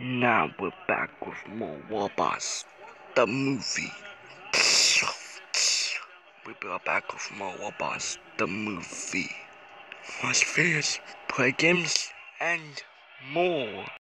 Now we're back with more Warboss, the movie. We're back with more Warboss, the movie. Watch videos, play games, and more.